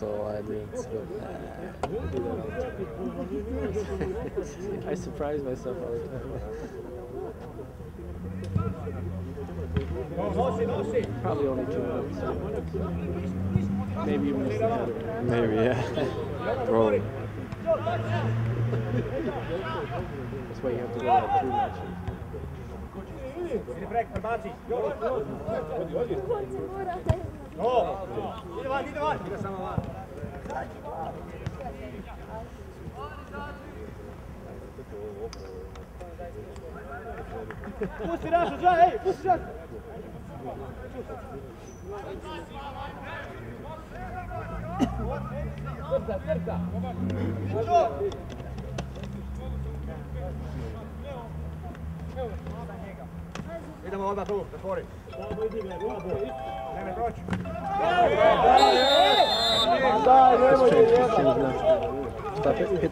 so I didn't. But, uh, I surprise myself all the time. Probably only two minutes. Maybe you missed the. Maybe, yeah. Probably. That's why you have to go like two matches. Pusti našu, džaj, ej, pusti čak! Crta, crta! Idemo odmah tu, zatvori. Proći. Let's change, let's Da, ne, ne,